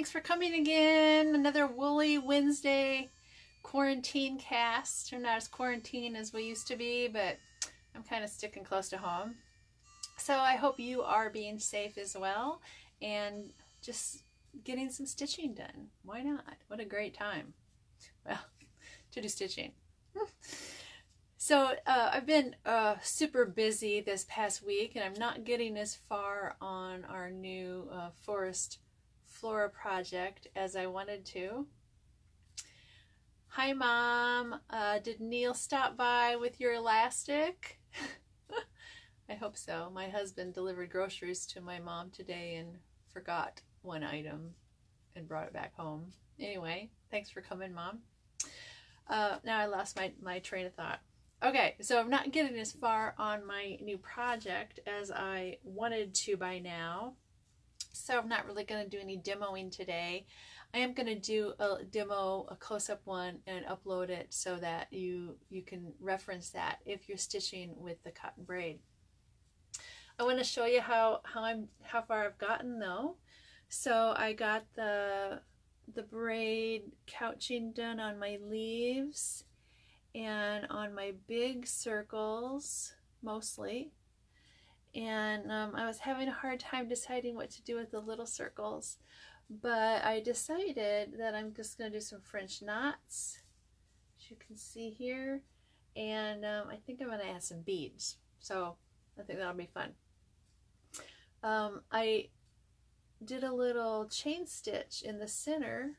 thanks for coming again. Another Woolie Wednesday quarantine cast. We're not as quarantine as we used to be, but I'm kind of sticking close to home. So I hope you are being safe as well and just getting some stitching done. Why not? What a great time. Well, to do stitching. So uh, I've been uh, super busy this past week and I'm not getting as far on our new uh, forest flora project as I wanted to. Hi mom, uh, did Neil stop by with your elastic? I hope so. My husband delivered groceries to my mom today and forgot one item and brought it back home. Anyway, thanks for coming mom. Uh, now I lost my, my train of thought. Okay, so I'm not getting as far on my new project as I wanted to by now. So I'm not really going to do any demoing today. I am going to do a demo, a close-up one, and upload it so that you, you can reference that if you're stitching with the cotton braid. I want to show you how, how, I'm, how far I've gotten though. So I got the, the braid couching done on my leaves and on my big circles mostly and um, I was having a hard time deciding what to do with the little circles but I decided that I'm just going to do some French knots as you can see here and um, I think I'm going to add some beads so I think that'll be fun um, I did a little chain stitch in the center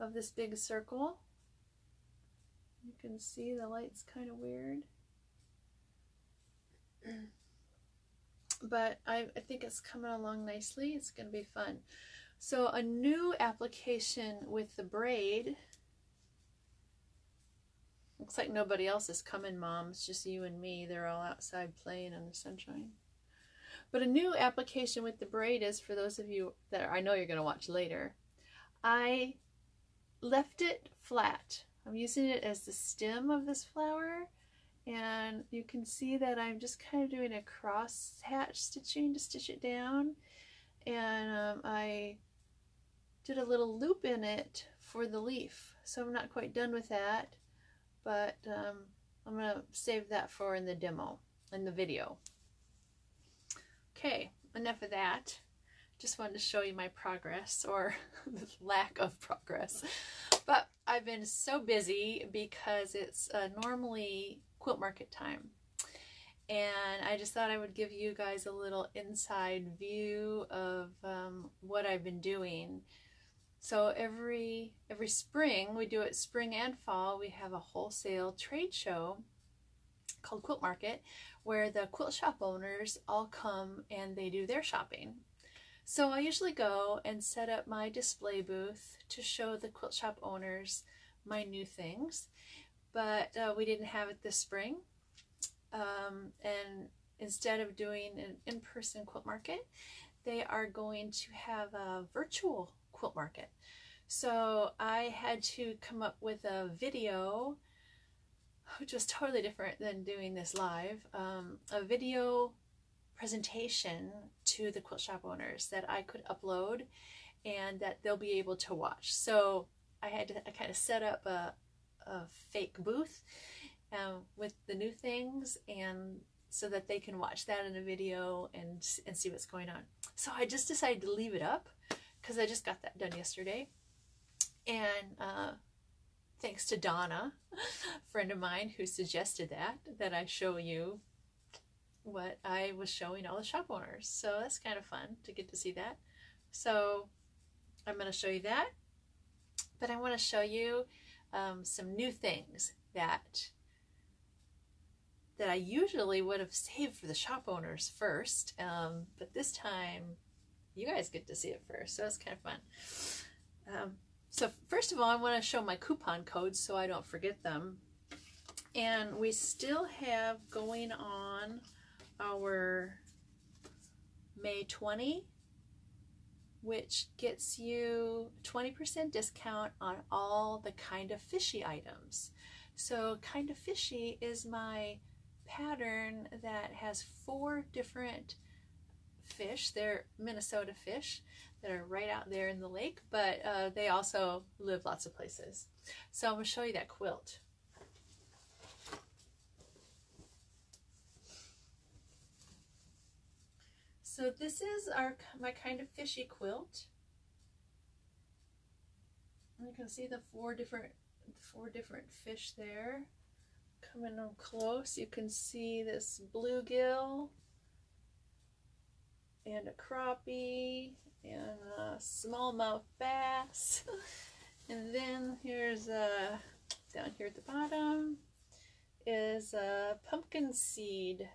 of this big circle you can see the light's kind of weird. but I, I think it's coming along nicely. It's going to be fun. So a new application with the braid. Looks like nobody else is coming, Mom. It's just you and me. They're all outside playing in the sunshine. But a new application with the braid is, for those of you that I know you're going to watch later, I left it flat I'm using it as the stem of this flower and you can see that I'm just kind of doing a cross hatch stitching to stitch it down. And um, I did a little loop in it for the leaf so I'm not quite done with that. But um, I'm going to save that for in the demo in the video. Okay enough of that. Just wanted to show you my progress or lack of progress. But I've been so busy because it's uh, normally quilt market time. And I just thought I would give you guys a little inside view of um, what I've been doing. So every every spring, we do it spring and fall, we have a wholesale trade show called Quilt Market where the quilt shop owners all come and they do their shopping. So I usually go and set up my display booth to show the quilt shop owners my new things, but uh, we didn't have it this spring. Um, and instead of doing an in-person quilt market, they are going to have a virtual quilt market. So I had to come up with a video, which was totally different than doing this live, um, a video presentation to the quilt shop owners that I could upload and that they'll be able to watch. So I had to kind of set up a, a fake booth um, with the new things and so that they can watch that in a video and, and see what's going on. So I just decided to leave it up because I just got that done yesterday. And uh, thanks to Donna, a friend of mine who suggested that, that I show you what I was showing all the shop owners. So that's kind of fun to get to see that. So I'm going to show you that. But I want to show you um, some new things that that I usually would have saved for the shop owners first. Um, but this time you guys get to see it first. So it's kind of fun. Um, so first of all, I want to show my coupon codes so I don't forget them. And we still have going on our May 20, which gets you 20% discount on all the kind of fishy items. So kind of fishy is my pattern that has four different fish. They're Minnesota fish that are right out there in the lake, but uh, they also live lots of places. So I'm to show you that quilt. So this is our my kind of fishy quilt. And you can see the four different four different fish there. Coming up close, you can see this bluegill and a crappie and a smallmouth bass. and then here's a, down here at the bottom is a pumpkin seed.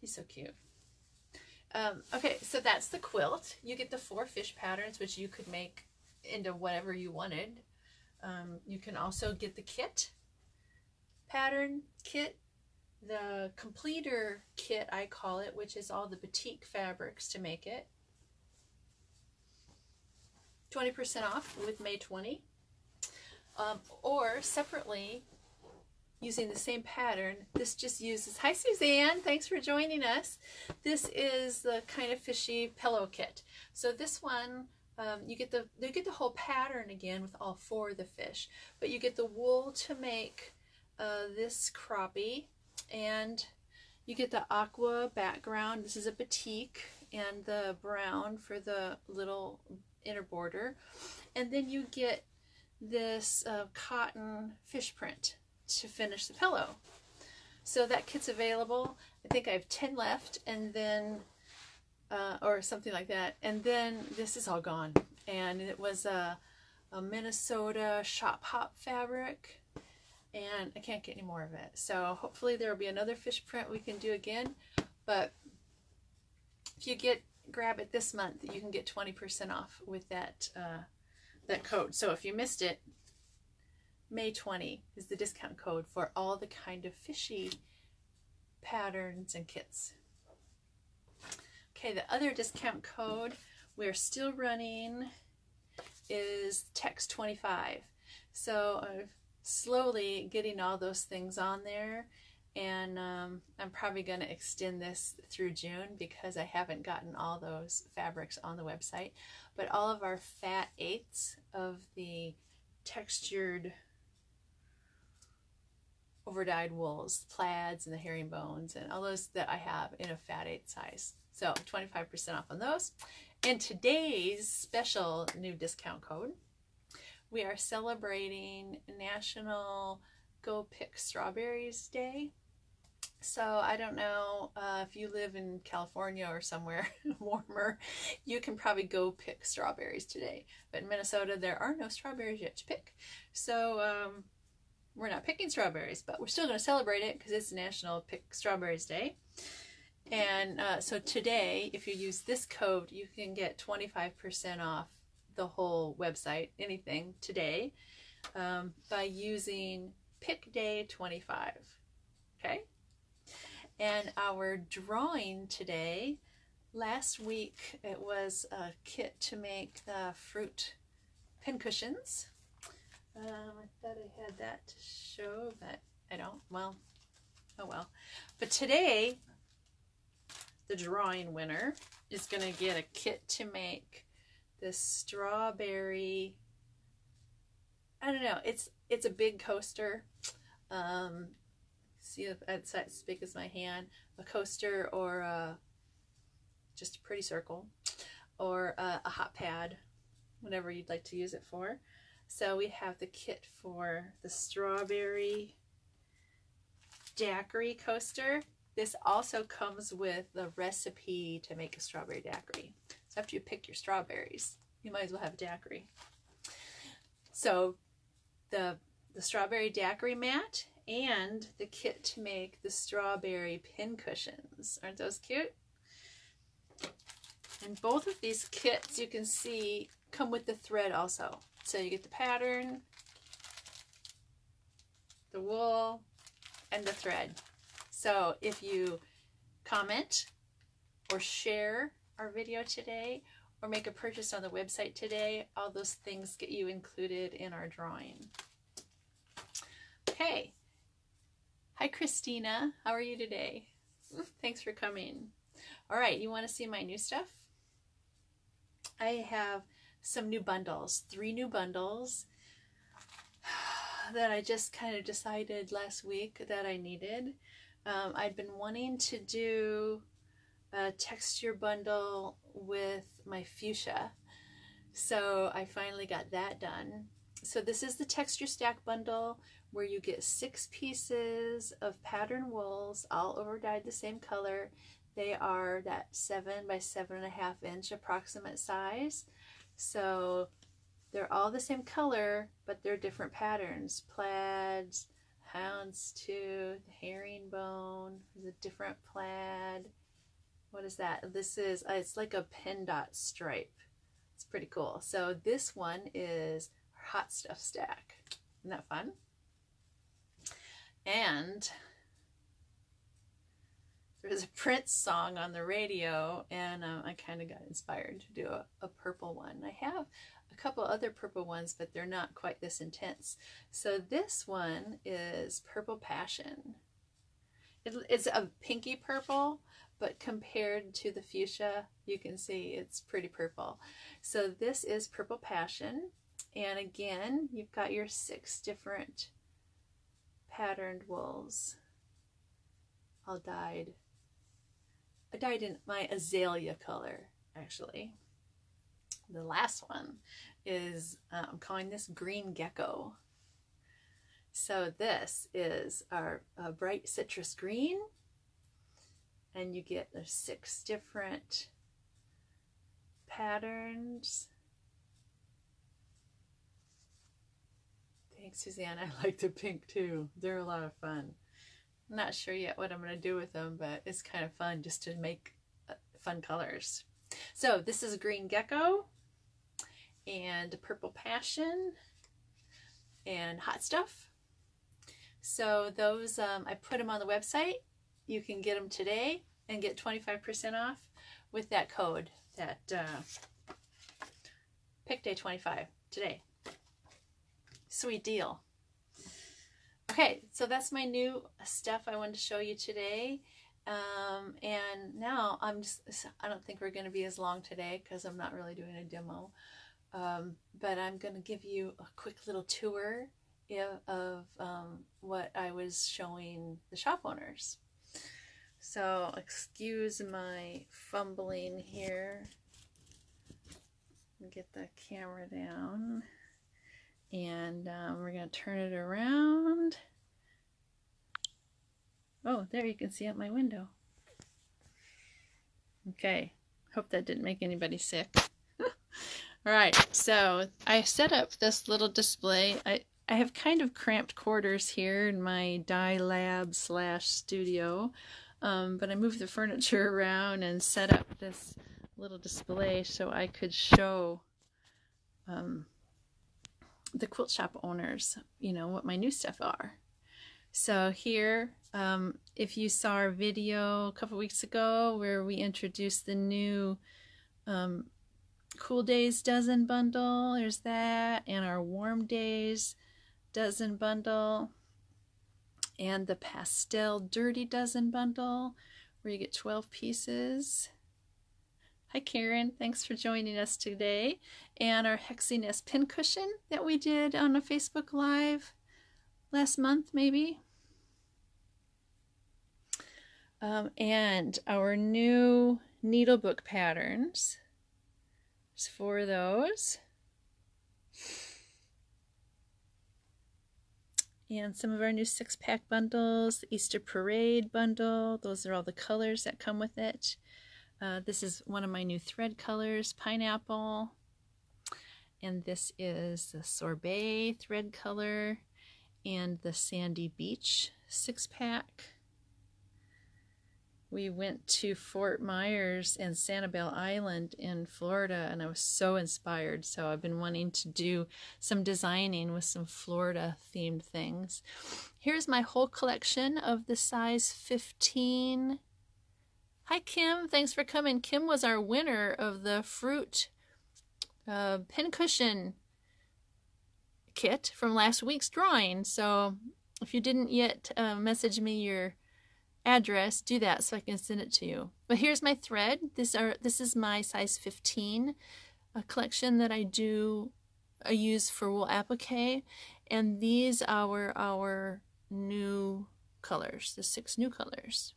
He's so cute. Um, okay, so that's the quilt. You get the four fish patterns, which you could make into whatever you wanted. Um, you can also get the kit pattern kit, the completer kit, I call it, which is all the batik fabrics to make it. 20% off with May 20. Um, or separately, using the same pattern, this just uses, hi Suzanne, thanks for joining us. This is the kind of fishy pillow kit. So this one um, you get the you get the whole pattern again with all four of the fish, but you get the wool to make uh, this crappie, and you get the aqua background. This is a batik, and the brown for the little inner border, and then you get this uh, cotton fish print to finish the pillow. So that kit's available. I think I have 10 left, and then uh, or something like that. And then this is all gone. And it was a, a Minnesota shop hop fabric. And I can't get any more of it. So hopefully there will be another fish print we can do again. But if you get grab it this month, you can get 20% off with that uh, that code. So if you missed it, May 20 is the discount code for all the kind of fishy patterns and kits. Okay, the other discount code we're still running is text 25. So I'm slowly getting all those things on there and um, I'm probably going to extend this through June because I haven't gotten all those fabrics on the website. But all of our fat eighths of the textured overdyed wools, plaids and the herringbones and all those that I have in a fat eight size. So 25% off on those. And today's special new discount code, we are celebrating National Go Pick Strawberries Day. So I don't know uh, if you live in California or somewhere warmer, you can probably go pick strawberries today. But in Minnesota, there are no strawberries yet to pick. So um, we're not picking strawberries, but we're still going to celebrate it because it's National Pick Strawberries Day. And uh, so today, if you use this code, you can get 25% off the whole website, anything today, um, by using Pick Day 25. Okay? And our drawing today, last week, it was a kit to make the fruit pincushions. Um, I thought I had that to show, but I don't. Well, oh well. But today, the drawing winner is going to get a kit to make this strawberry I don't know it's it's a big coaster um, see if it's as big as my hand a coaster or a, just a pretty circle or a, a hot pad whatever you'd like to use it for so we have the kit for the strawberry daiquiri coaster this also comes with the recipe to make a strawberry daiquiri. So after you pick your strawberries, you might as well have a daiquiri. So the, the strawberry daiquiri mat and the kit to make the strawberry pin cushions. Aren't those cute? And both of these kits you can see come with the thread also. So you get the pattern, the wool, and the thread. So if you comment or share our video today or make a purchase on the website today, all those things get you included in our drawing. Okay. Hi, Christina. How are you today? Thanks for coming. All right, you want to see my new stuff? I have some new bundles, three new bundles that I just kind of decided last week that I needed. Um, I'd been wanting to do a texture bundle with my fuchsia. So I finally got that done. So this is the texture stack bundle where you get six pieces of pattern wools all over dyed the same color. They are that seven by seven and a half inch approximate size. So they're all the same color, but they're different patterns. Plaids, houndstooth, herringbone, is a different plaid. What is that? This is, uh, it's like a pin dot stripe. It's pretty cool. So this one is Hot Stuff Stack. Isn't that fun? And there's a Prince song on the radio, and um, I kind of got inspired to do a, a purple one. I have a couple other purple ones, but they're not quite this intense. So this one is Purple Passion. It, it's a pinky purple, but compared to the fuchsia, you can see it's pretty purple. So this is Purple Passion. And again, you've got your six different patterned wools all dyed. I dyed in my azalea color, actually. The last one is, uh, I'm calling this Green Gecko. So this is our uh, bright citrus green, and you get the six different patterns. Thanks, Suzanne. I like the pink too. They're a lot of fun. I'm not sure yet what I'm going to do with them, but it's kind of fun just to make uh, fun colors. So this is green gecko and purple passion and hot stuff. So those, um, I put them on the website. You can get them today and get 25% off with that code, that uh, pick day 25 today. Sweet deal. Okay, so that's my new stuff I wanted to show you today. Um, and now I'm just, I don't think we're going to be as long today because I'm not really doing a demo. Um, but I'm going to give you a quick little tour of um, what I was showing the shop owners. So excuse my fumbling here. Get the camera down. And um, we're going to turn it around. Oh, there you can see out my window. Okay, hope that didn't make anybody sick. All right, so I set up this little display. I, I have kind of cramped quarters here in my dye lab slash studio, um, but I moved the furniture around and set up this little display so I could show um, the quilt shop owners, you know, what my new stuff are. So here, um, if you saw our video a couple weeks ago where we introduced the new um, Cool Days Dozen bundle. There's that. And our Warm Days Dozen bundle. And the Pastel Dirty Dozen bundle where you get 12 pieces. Hi Karen, thanks for joining us today. And our Hexiness pincushion that we did on a Facebook Live last month maybe. Um, and our new needlebook patterns for those. And some of our new six pack bundles, Easter Parade bundle, those are all the colors that come with it. Uh, this is one of my new thread colors, pineapple. And this is the sorbet thread color and the sandy beach six pack we went to Fort Myers and Sanibel Island in Florida, and I was so inspired. So I've been wanting to do some designing with some Florida themed things. Here's my whole collection of the size 15. Hi, Kim. Thanks for coming. Kim was our winner of the fruit uh, pincushion kit from last week's drawing. So if you didn't yet uh, message me your address, do that so I can send it to you. But here's my thread. This are this is my size 15 a collection that I do I use for wool applique and these are our new colors, the six new colors.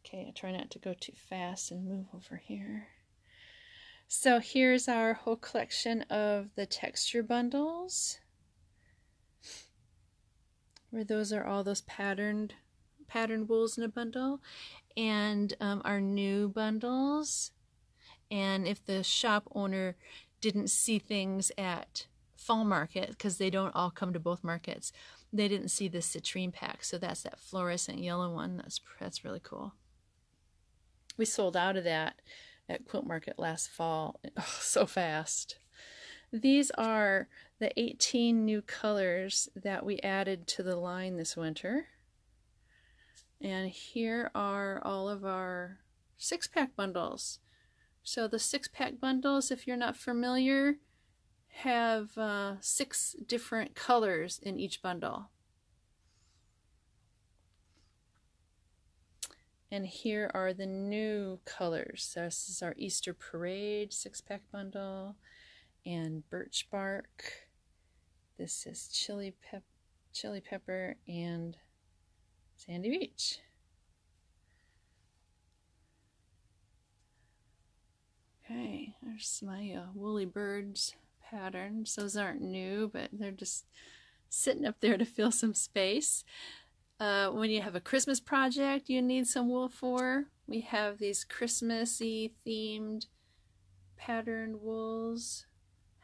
Okay, I try not to go too fast and move over here. So here's our whole collection of the texture bundles. Where those are all those patterned patterned wools in a bundle. And um, our new bundles. And if the shop owner didn't see things at fall market, because they don't all come to both markets, they didn't see the citrine pack. So that's that fluorescent yellow one. That's, that's really cool. We sold out of that at Quilt Market last fall. Oh, so fast. These are the 18 new colors that we added to the line this winter. And here are all of our six pack bundles. So the six pack bundles, if you're not familiar, have uh, six different colors in each bundle. And here are the new colors. This is our Easter Parade six pack bundle and birch bark. This is chili, pep chili pepper and sandy beach. Okay, there's my uh, woolly birds patterns. Those aren't new, but they're just sitting up there to fill some space. Uh, when you have a Christmas project you need some wool for, we have these Christmassy themed patterned wools,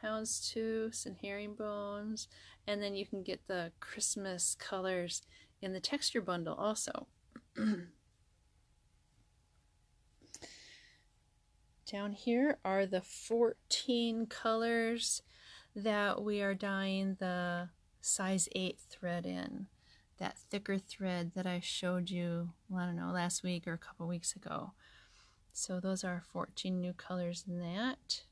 houndstooths and herringbones, and then you can get the Christmas colors in the texture bundle also. Down here are the 14 colors that we are dyeing the size 8 thread in that thicker thread that I showed you, I don't know, last week or a couple weeks ago. So those are 14 new colors in that.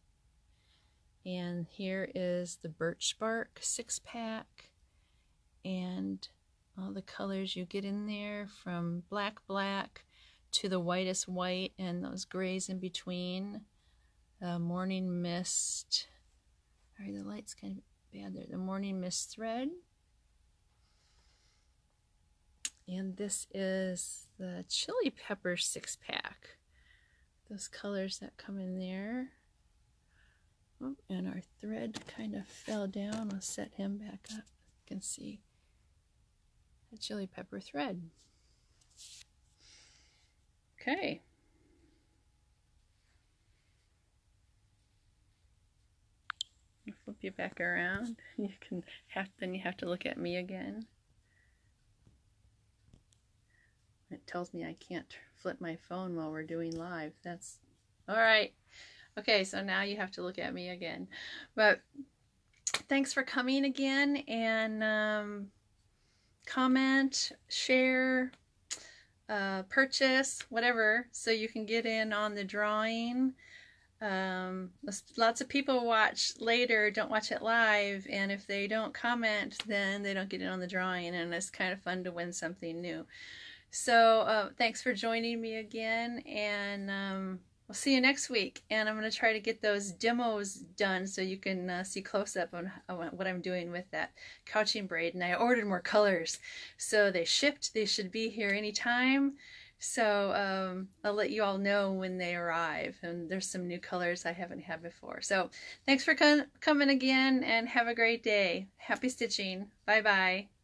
And here is the birch bark six pack and all the colors you get in there from black black to the whitest white and those grays in between. Morning mist. Sorry, the light's kind of bad there. The morning mist thread. And this is the chili pepper six pack. Those colors that come in there. Oh, and our thread kind of fell down. I'll set him back up. You can see the chili pepper thread. Okay. I'll flip you back around. You can have then you have to look at me again. Tells me I can't flip my phone while we're doing live. That's all right. Okay, so now you have to look at me again. But thanks for coming again and um, comment, share, uh, purchase, whatever, so you can get in on the drawing. Um, lots of people watch later, don't watch it live, and if they don't comment, then they don't get in on the drawing, and it's kind of fun to win something new. So uh, thanks for joining me again, and um, I'll see you next week. And I'm going to try to get those demos done so you can uh, see close up on, what I'm doing with that couching braid. And I ordered more colors, so they shipped. They should be here anytime. So um, I'll let you all know when they arrive. And there's some new colors I haven't had before. So thanks for coming again, and have a great day. Happy stitching. Bye bye.